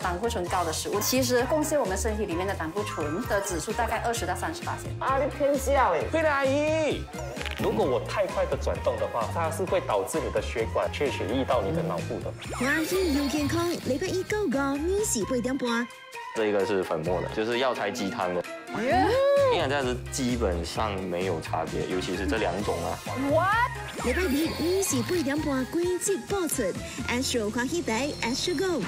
胆固醇高的食物，其实贡献我们身体里面的胆固醇的指数大概二十到三十八千。啊，你偏笑哎！对了，阿姨。如果我太快的转动的话，它是会导致你的血管缺血溢到你的脑部的。欢喜又健康，礼拜一到五二十八点半。这个是粉末的，就是药材鸡汤的。营养价值基本上没有差别，尤其是这两种啊。What？礼拜二二十八点半，规则播出，Astro 欢喜台，Astro Go。